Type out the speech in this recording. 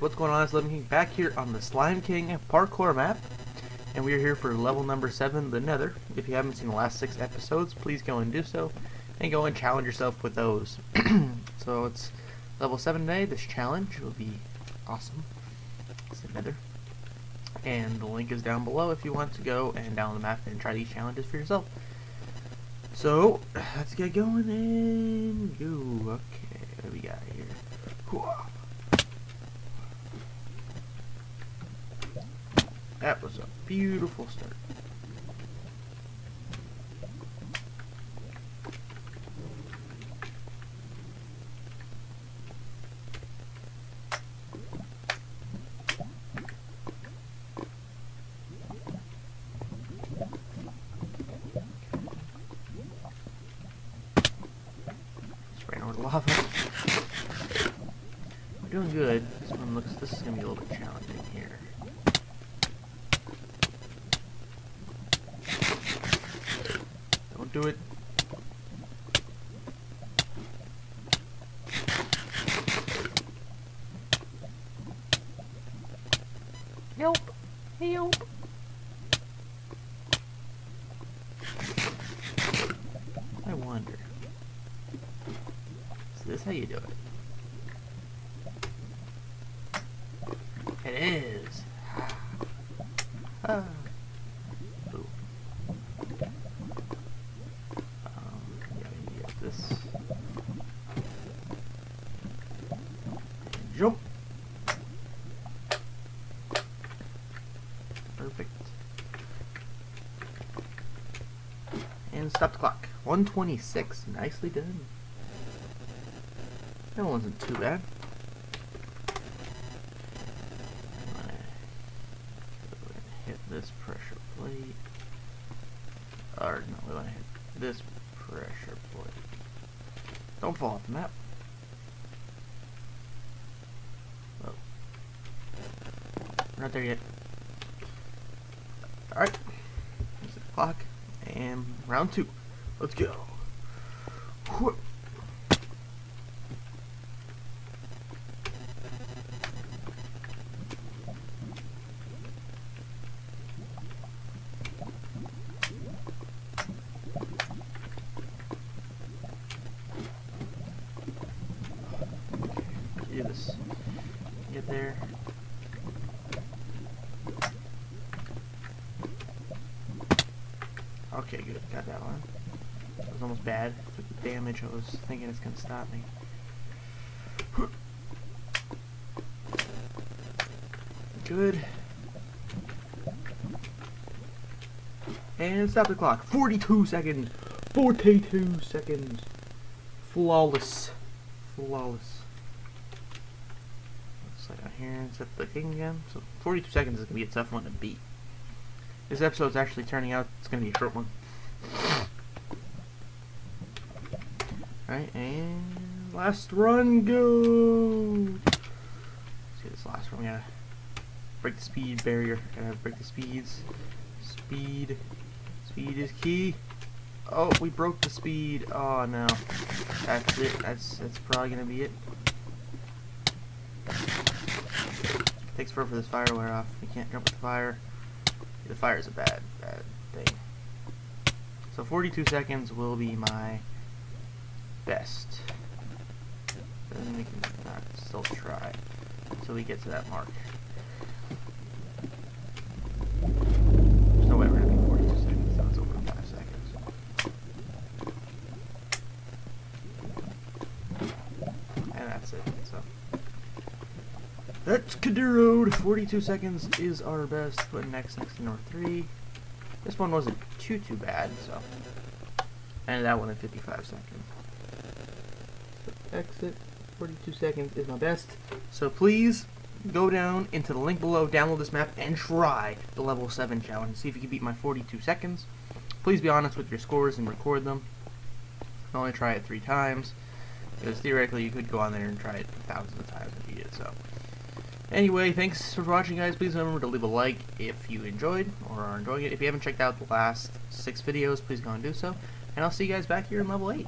what's going on? It's Lemon King back here on the Slime King parkour map. And we are here for level number 7, the Nether. If you haven't seen the last 6 episodes, please go and do so. And go and challenge yourself with those. so it's level 7 today. This challenge will be awesome. It's the Nether. And the link is down below if you want to go and download the map and try these challenges for yourself. So, let's get going and go. Okay, what do we got here? Hooah. That was a beautiful start. We're doing good. This one looks. This is gonna be a little bit challenging here. Don't do it. Nope. Nope. I wonder. Is this how you do it? It is. Ah. Ooh. Um, yeah, we need to get this. And jump. Perfect. And stop the clock. 126. Nicely done. That wasn't too bad. Hit this pressure plate. Or no, we want to hit this pressure plate. Don't fall off the map. Oh. We're not there yet. Alright. Clock. And round two. Let's go. Whoop. do this. Get there. Okay, good. Got that one. That was almost bad. The damage. I was thinking it's gonna stop me. Good. And stop the clock. 42 seconds. 42 seconds. Flawless. Flawless. Let's slide down here and set the king again. So 42 seconds is going to be a tough one to beat. This episode's actually turning out, it's going to be a short one. Alright, and last run, go! Let's this last one, we gotta break the speed barrier. Gotta break the speeds. Speed. Speed is key. Oh, we broke the speed. Oh no. That's it. That's that's probably gonna be it. Takes forever for this fire to wear off. We can't jump with the fire. The fire is a bad, bad thing. So 42 seconds will be my best. Then we can not still try until we get to that mark. There's no way we're gonna be 42 seconds. That was over 5 seconds. And that's it. So that's Kadirode. 42 seconds is our best. Put next next to number three. This one wasn't too too bad. So and that one in 55 seconds. So exit. 42 seconds is my best. So please go down into the link below, download this map, and try the level 7 challenge. See if you can beat my 42 seconds. Please be honest with your scores and record them. Can only try it three times. Because theoretically you could go on there and try it thousands of times and beat it. So anyway, thanks for watching guys. Please remember to leave a like if you enjoyed or are enjoying it. If you haven't checked out the last six videos, please go and do so. And I'll see you guys back here in level 8.